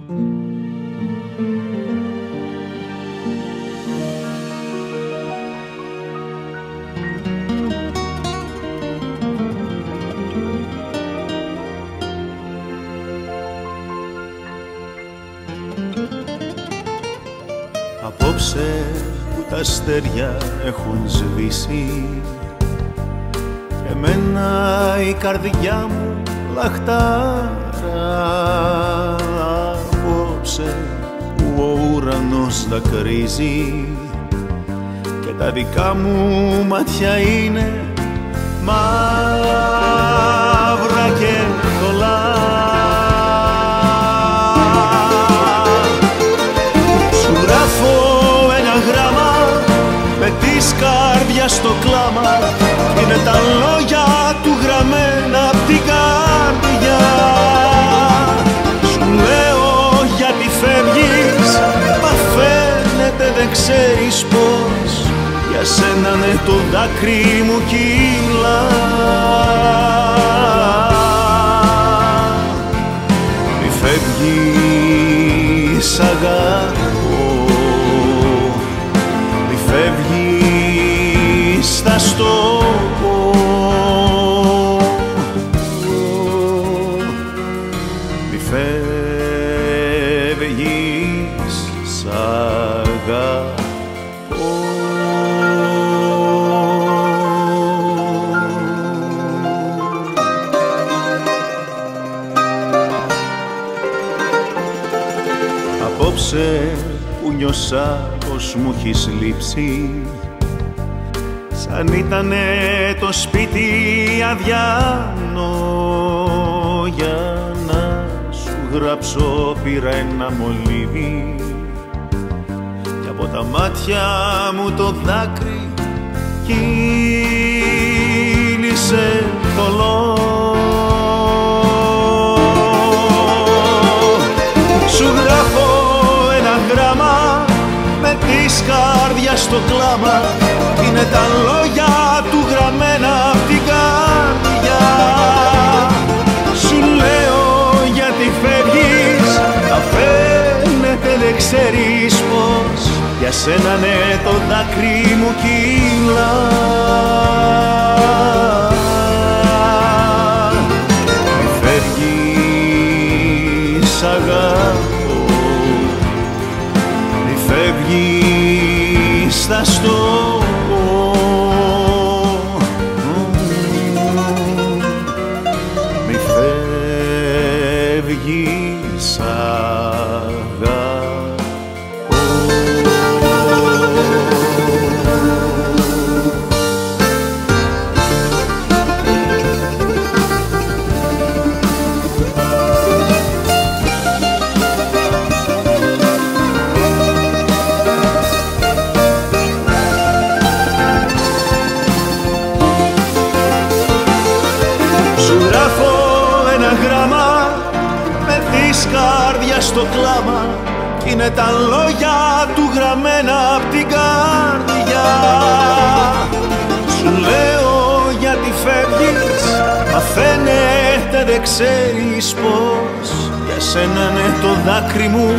Απόψε που τα αστέρια έχουν σβήσει και εμένα η καρδιά μου λαχτάρα Απόψε που ο ουρανός δακρύζει και τα δικά μου μάτια είναι μάτια στο κλάμα είναι τα λόγια του γραμμένα απ' την καρδιά φεύγεις μα φαίνεται δεν ξέρεις πως για σένα ναι το δάκρυ μου κύλα Απόψε που νιώσα πως μου έχεις λείψει. Σαν ήτανε το σπίτι αδιάνο για να σου γράψω πήρα ένα μολύβι. Και από τα μάτια μου το δάκρυ κύλησε με τη σκάρδια στο κλάμα. Είναι τα λόγια του γραμμένα απ' την καρδιά. Σου λέω γιατί φεύγεις θα φαίνεται δεν ξέρεις πως για σένα ναι το δάκρυ μου κύλα Μη φεύγεις αγάπω Μη φεύγεις θα στο σκάρδια στο κλάμα. Κι είναι τα λόγια του γραμμένα απ' την καρδιά. Σου λέω γιατί φεύγεις μα φαίνεται δεν ξέρεις πως για σένα ναι το δάκρυ μου